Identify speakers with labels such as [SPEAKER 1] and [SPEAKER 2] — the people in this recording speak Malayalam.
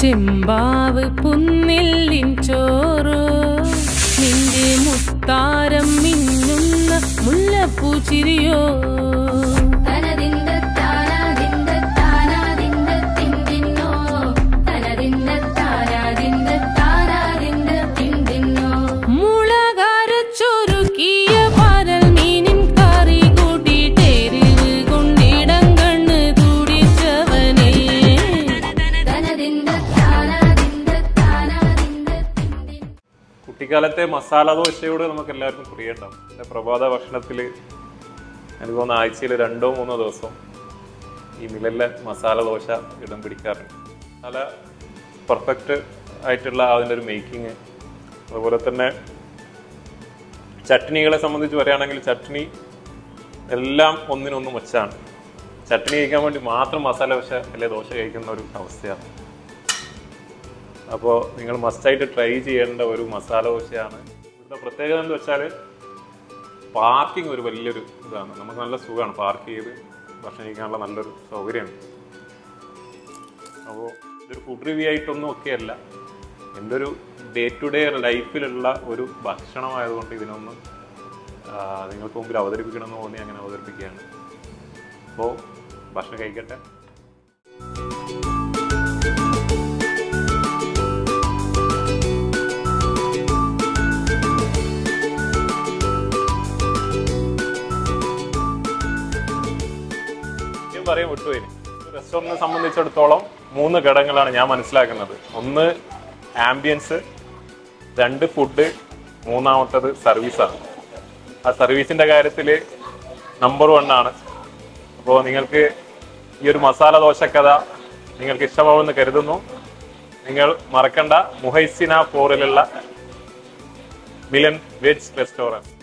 [SPEAKER 1] ചെമ്പാവ് പുന്നില്ലിൻ ചോറോ നിന്റെ മുത്താരം മിന്നുന്ന
[SPEAKER 2] മുല്ലപ്പൂ ചിരിയോ.
[SPEAKER 3] കുട്ടിക്കാലത്തെ മസാല ദോശയോട് നമുക്ക് എല്ലാവർക്കും പ്രിയണ്ടാവും എന്റെ പ്രഭാത ഭക്ഷണത്തിൽ എനിക്ക് തോന്നുന്നു ആഴ്ചയിൽ രണ്ടോ മൂന്നോ ദിവസം ഈ നിലല്ല മസാല ദോശ ഇടം പിടിക്കാറുണ്ട്. നല്ല പെർഫെക്റ്റ് ആയിട്ടുള്ള അതിന്റെ ഒരു മേക്കിങ് അതുപോലെ തന്നെ ചട്നികളെ സംബന്ധിച്ച് പറയുകയാണെങ്കിൽ ചട്നി എല്ലാം ഒന്നിനൊന്നും വെച്ചാണ് ചട്നി കഴിക്കാൻ വേണ്ടി മാത്രം മസാല ദോശ അല്ലെ ദോശ കഴിക്കുന്ന ഒരു അവസ്ഥയാണ്. അപ്പോൾ നിങ്ങൾ മസ്റ്റായിട്ട് ട്രൈ ചെയ്യേണ്ട ഒരു മസാല ദോശയാണ്. ഇവിടുത്തെ പ്രത്യേകത എന്ന് വെച്ചാൽ പാർക്കിംഗ് ഒരു വലിയൊരു ഇതാണ്. നമുക്ക് നല്ല സുഖമാണ് പാർക്ക് ചെയ്ത് ഭക്ഷണം കഴിക്കാനുള്ള നല്ലൊരു സൗകര്യമാണ്. അപ്പോൾ ഇതൊരു ഫുഡ് റിവ്യൂ ആയിട്ടൊന്നും ഒക്കെയല്ല എന്റെ ഒരു ഡേ ടു ഡേ ലൈഫിലുള്ള ഒരു ഭക്ഷണമായതുകൊണ്ട് ഇതിനൊന്ന് നിങ്ങൾക്ക് മുമ്പിൽ അവതരിപ്പിക്കണമെന്ന് തോന്നി അങ്ങനെ അവതരിപ്പിക്കുകയാണ്. അപ്പോൾ ഭക്ഷണം കഴിക്കട്ടെ. ഞാൻ പറയാൻ വിട്ടുപോയി റെസ്റ്റോറന്റിനെ സംബന്ധിച്ചിടത്തോളം മൂന്ന് ഘടകങ്ങളാണ് ഞാൻ മനസ്സിലാക്കുന്നത്. ഒന്ന് ആംബിയൻസ് രണ്ട് ഫുഡ് മൂന്നാമത്തത് സർവീസാണ് ആ സർവീസിന്റെ കാര്യത്തിൽ നമ്പർ വൺ ആണ്. അപ്പോൾ നിങ്ങൾക്ക് ഈ ഒരു മസാല ദോശ കഥ നിങ്ങൾക്ക് ഇഷ്ടമാവുമെന്ന് കരുതുന്നു. നിങ്ങൾ മറക്കണ്ട. മുഹൈസിന ഫോറിലുള്ള മിലൻ വെജ് റെസ്റ്റോറന്റ്